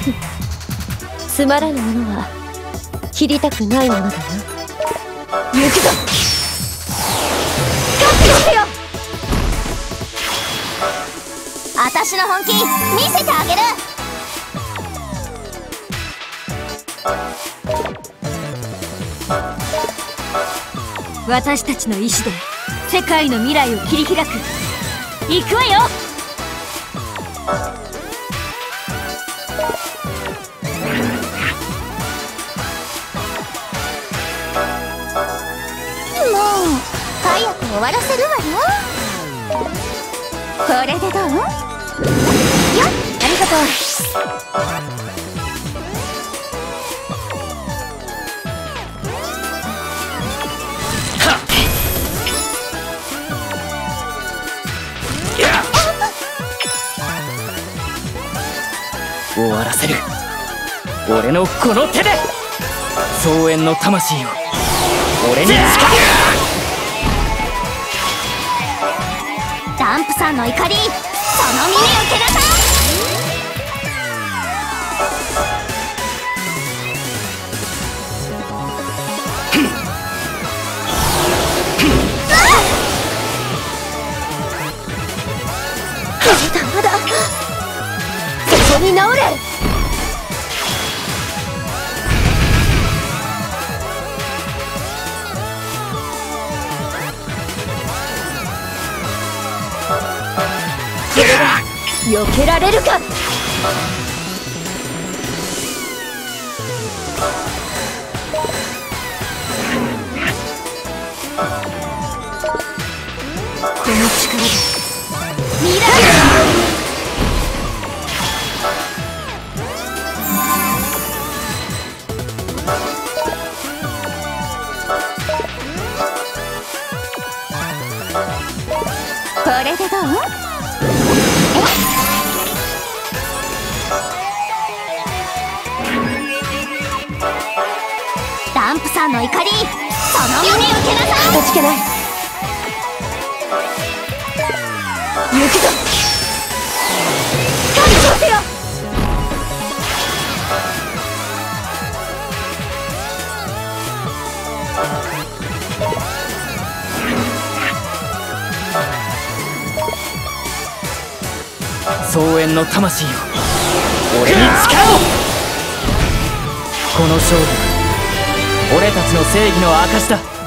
つまらぬものは切りたくないものだな。行くぞ。勝ってよ。私の本気見せてあげる。私たちの意志で世界の未来を切り開く。行くわよ。終わらせる。わよこれでどうよっありがとう終わらせる俺のこの手で。草原の魂を俺に誓 ダンプさんの怒りその耳を蹴らさいまだ。まだそこに直れ。避けられるか？この力で。未来これでどう？さんの怒りその耳受けなさい。断ちけない行くぞ。神させよ草原の魂を俺に誓おう。この勝利は俺たちの正義の証だ。